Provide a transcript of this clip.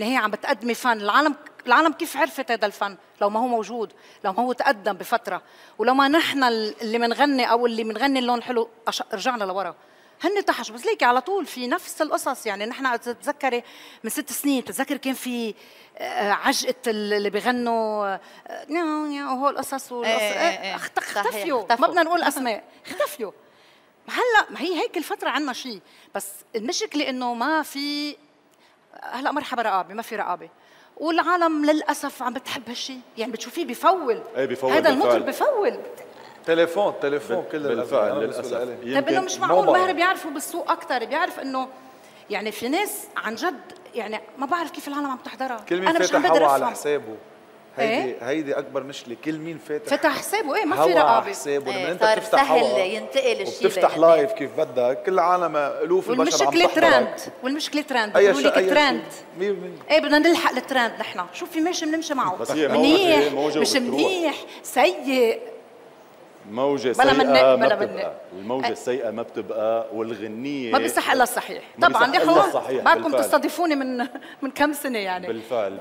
بالنهايه عم بتقدمي فن. العالم العالم كيف عرفت هذا الفن؟ لو ما هو موجود لو ما هو تقدم بفترة. ولو ما نحن اللي بنغني أو اللي بنغني اللون الحلو رجعنا لورا. هن تحشوا بس ليكي على طول في نفس القصص. يعني نحن تتذكري من ست سنين تتذكري كان في آه، عجقة اللي بيغنوا آه، نيو نيو وهو القصص إيه، إيه، إيه. اخت- صحيح، اختفيوا. ما اختفوا. بدنا نقول أسماء. اختفيوا. هلأ ما هي هيك الفترة عنا شيء بس المشكلة إنه ما في هلا مرحبا رقابة ما في رقابة والعالم للأسف عم بتحب هالشيء يعني بتشوفيه بفول. إيه بفول هذا. المطرب بفول. تليفون تليفون كل بالفعل للأسف. طيب إنه مش معقول. ماهر بيعرفوا بالسوق أكثر بيعرف إنه يعني في ناس عن جد يعني ما بعرف كيف العالم عم تحضرها. كل مين أنا مش عم بقدر على حسابه. هيدي هيدي أكبر مشكله كل مين فاتح؟ فتح حسابه. إيه؟ ما في رقابة. حسابه. لما إيه، أنت صار بتفتح سهل ينتقل الشيء وبتفتح للناس. لايف كيف بدك. كل العالم ألوف البشر عم والمشكلة تحضرك. ترند والمشكلة ترند أي شيء لك أي ترند شيء 100% إيه بدنا نلحق الترند نحن. شوفي ماشي بنمشي معه؟ بس هي موجة- منيح موجة مش. منيح. سيء. موجة بلا سيئة منك- ما بلا بتبقى. منك. الموجة. السيئة ما بتبقى. والغنية ما بيصح إلا الصحيح. ما طبعا يا الصحيح، بعدكم. تستضيفوني من من كم سنة يعني. بالفعل.